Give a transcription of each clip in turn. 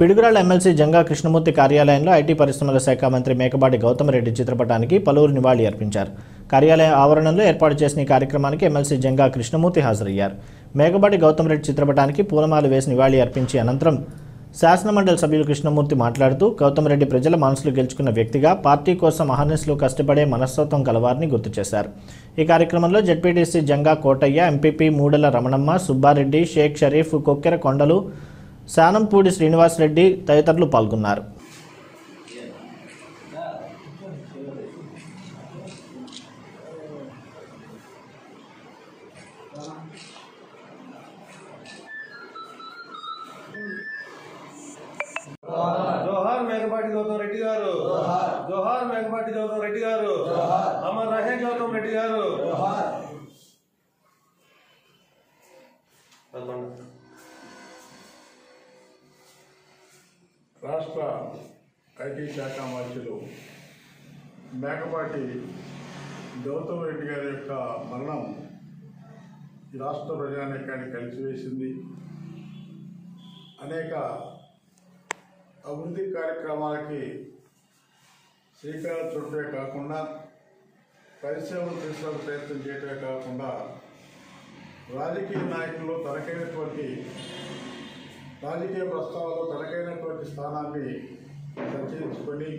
Piduguralla MLC Janga Krishnamurthy కార్యాలయంలో IT పరిశ్రమల శాఖ మంత్రి మేకపాటి గౌతమ్ రెడ్డి చిత్రపటానికి పలువురు నివాళి అర్పించారు. కార్యాలయ ఆవరణలో ఏర్పాటు చేసిన ఈ కార్యక్రమానికి ఎమ్మెల్సీ జంగా కృష్ణమూర్తి హాజరయ్యారు. మేకపాటి గౌతమ్ రెడ్డి చిత్రపటానికి పూలమాల వేసి నివాళి అర్పించి అనంతరం శాసనమండలి సభ్యులు కృష్ణమూర్తి మాట్లాడుతూ గౌతమ్ రెడ్డి ప్రజల మనసులు గెలుచుకున్న వ్యక్తిగా పార్టీ కోసం అహర్నిస్లు కష్టపడే మనస్తత్వం కలవారిని గుర్తు చేశారు. ఈ కార్యక్రమంలో జడ్పీటీసీ జంగా కోటయ్య ఎంపీపీ మూడల రమణమ్మ సుబ్బారెడ్డి షేక్ షరీఫ్ కొక్కెర కొండలు శానంపూడి శ్రీనివాసరెడ్డి తదితరులు పాల్గొన్నారు. జోహార్ మేకపాటి గౌతమ్ రెడ్డి గారు. జోహార్ మేకపాటి గౌతమ్ రెడ్డి గారు. అమర్ రహే గౌతమ్ రెడ్డి గారు. రాష్ట్ర ఐటీ శాఖ మంత్రులు మేకపాటి గౌతమ్ రెడ్డి గారి యొక్క మరణం రాష్ట్ర ప్రజానీకాన్ని కలిసివేసింది. అనేక అభివృద్ధి కార్యక్రమాలకి శ్రీకారం చుట్టమే కాకుండా పరిశ్రమలు తీసుకునే ప్రయత్నం చేయటమే కాకుండా రాజకీయ నాయకులు తనకైనటువంటి రాజకీయ ప్రస్తావనలో తనకైనటువంటి స్థానాన్ని సంచరించుకొని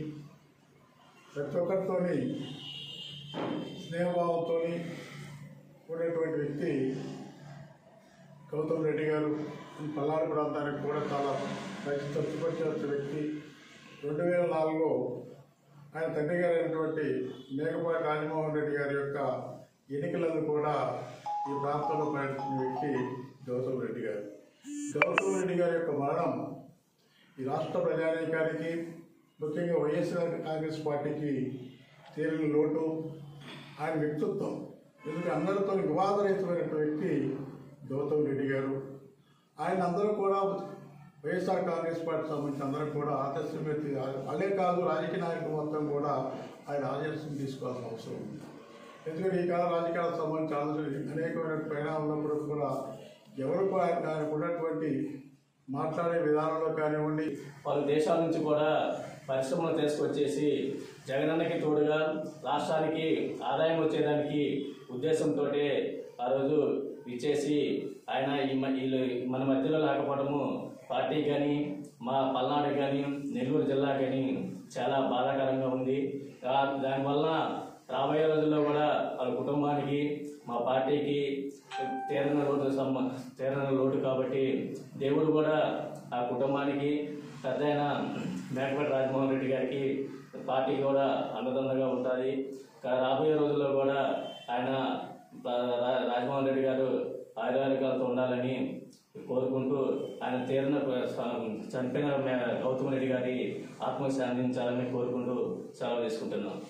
ప్రతి ఒక్కరితోని స్నేహభావంతో ఉండేటువంటి వ్యక్తి గౌతమ్ రెడ్డి గారు. ఈ పల్లారు ప్రాంతానికి కూడా చాలా మంచి తృప్తిపరిచిన వ్యక్తి. రెండు వేల నాలుగులో ఆయన తండ్రి గారు అయినటువంటి మేకపాటి రాజమోహన్ రెడ్డి గారి యొక్క ఎన్నికలను కూడా ఈ ప్రాంతంలో పర్యటించిన వ్యక్తి గౌతమ్ రెడ్డి గారు. గౌతమ్ రెడ్డి గారి యొక్క మరణం ఈ రాష్ట్ర ప్రజానీకానికి ముఖ్యంగా వైఎస్ఆర్ కాంగ్రెస్ పార్టీకి తీరని లోటు ఆయన వ్యక్తిత్వం. ఎందుకంటే అందరితో వివాదరహితమైనటువంటి వ్యక్తి గౌతమ్ రెడ్డి గారు. ఆయన అందరూ కూడా వైఎస్ఆర్ కాంగ్రెస్ పార్టీ సంబంధించి అందరూ కూడా ఆదర్శం వ్యక్తి అదే కాదు రాజకీయ నాయకులు మొత్తం కూడా ఆయన ఆదర్శం తీసుకోవాల్సిన అవసరం ఉంది. ఎందుకంటే ఈ కాలం రాజకీయాలకు సంబంధించి అనేకమైన పరిణామాలు కూడా ఎవరికి దానికి ఉన్నటువంటి మాట్లాడే విధానంలో కానివ్వండి. పలు దేశాల నుంచి కూడా పరిశ్రమలు తీసుకొచ్చేసి జగనన్నకి తోడుగా రాష్ట్రానికి ఆదాయం వచ్చేదానికి ఉద్దేశంతో ఆ రోజు ఇచ్చేసి ఆయన ఈ వీళ్ళు మన మధ్యలో లేకపోవడము పార్టీ కానీ మా పల్నాడు కానీ నెల్లూరు జిల్లా కానీ చాలా బాధాకరంగా ఉంది. దానివల్ల రాబోయే రోజుల్లో కూడా వాళ్ళ కుటుంబానికి మా పార్టీకి లోటు సమ్మ తీరని లోటు కాబట్టి దేవుడు కూడా ఆ కుటుంబానికి పెద్ద అయిన మేకపేట రాజమోహన్ రెడ్డి గారికి పార్టీ కూడా అండదండగా ఉంటుంది. కా- రాబోయే రోజుల్లో కూడా ఆయన రాజమోహన్ రెడ్డి గారు ఆయుర్వేదికాలతో ఉండాలని కోరుకుంటూ ఆయన తీరిన చనిపోయిన గౌతమ్ రెడ్డి గారి ఆత్మశాంతించాలని కోరుకుంటూ సెలవు తీసుకుంటున్నాం.